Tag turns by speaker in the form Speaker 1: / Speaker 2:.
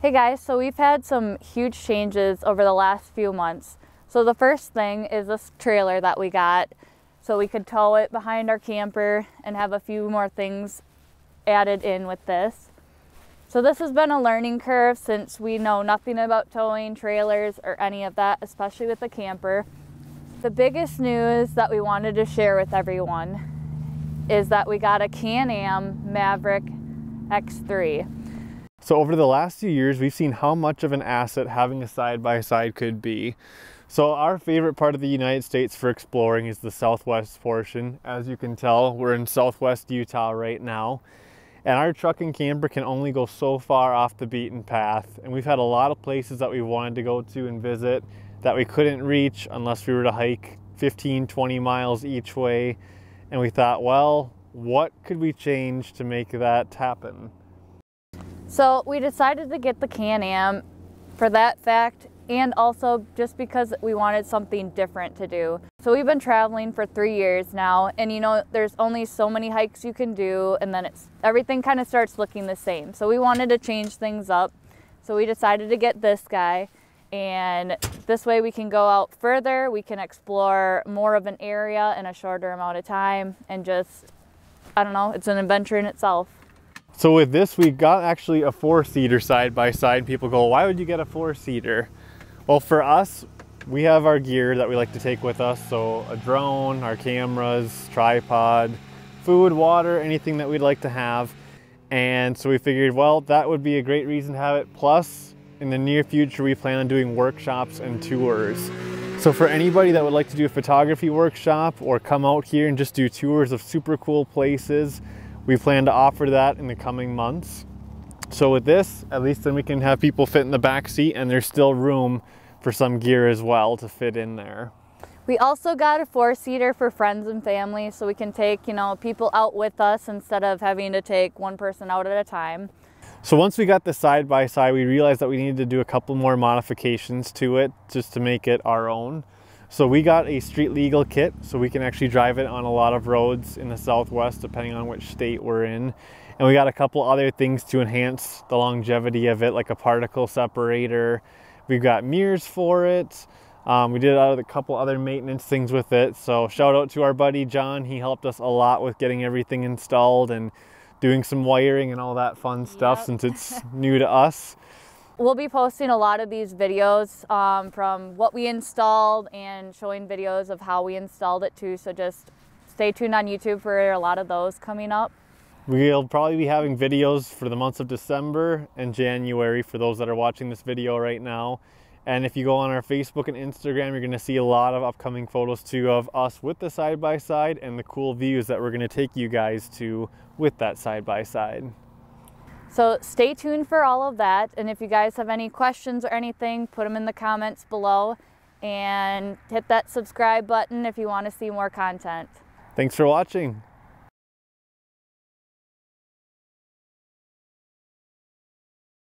Speaker 1: Hey guys, so we've had some huge changes over the last few months. So the first thing is this trailer that we got so we could tow it behind our camper and have a few more things added in with this. So this has been a learning curve since we know nothing about towing trailers or any of that, especially with the camper. The biggest news that we wanted to share with everyone is that we got a Can-Am Maverick X3.
Speaker 2: So over the last few years, we've seen how much of an asset having a side-by-side -side could be. So our favorite part of the United States for exploring is the southwest portion. As you can tell, we're in southwest Utah right now. And our truck and camper can only go so far off the beaten path. And we've had a lot of places that we wanted to go to and visit that we couldn't reach unless we were to hike 15, 20 miles each way. And we thought, well, what could we change to make that happen?
Speaker 1: So we decided to get the Can-Am for that fact and also just because we wanted something different to do. So we've been traveling for three years now and you know there's only so many hikes you can do and then it's everything kind of starts looking the same. So we wanted to change things up. So we decided to get this guy and this way we can go out further, we can explore more of an area in a shorter amount of time and just, I don't know, it's an adventure in itself.
Speaker 2: So with this, we got actually a four-seater side-by-side. People go, why would you get a four-seater? Well, for us, we have our gear that we like to take with us. So a drone, our cameras, tripod, food, water, anything that we'd like to have. And so we figured, well, that would be a great reason to have it. Plus, in the near future, we plan on doing workshops and tours. So for anybody that would like to do a photography workshop or come out here and just do tours of super cool places, we plan to offer that in the coming months. So with this, at least then we can have people fit in the back seat and there's still room for some gear as well to fit in there.
Speaker 1: We also got a four-seater for friends and family so we can take, you know, people out with us instead of having to take one person out at a time.
Speaker 2: So once we got the side-by-side, -side, we realized that we needed to do a couple more modifications to it just to make it our own. So we got a street legal kit so we can actually drive it on a lot of roads in the Southwest depending on which state we're in. And we got a couple other things to enhance the longevity of it like a particle separator. We've got mirrors for it. Um, we did a couple other maintenance things with it. So shout out to our buddy John. He helped us a lot with getting everything installed and doing some wiring and all that fun stuff yep. since it's new to us.
Speaker 1: We'll be posting a lot of these videos um, from what we installed and showing videos of how we installed it too. So just stay tuned on YouTube for a lot of those coming up.
Speaker 2: We'll probably be having videos for the months of December and January for those that are watching this video right now. And if you go on our Facebook and Instagram, you're gonna see a lot of upcoming photos too of us with the side-by-side -side and the cool views that we're gonna take you guys to with that side-by-side. -side.
Speaker 1: So stay tuned for all of that. And if you guys have any questions or anything, put them in the comments below and hit that subscribe button if you want to see more content.
Speaker 2: Thanks for watching.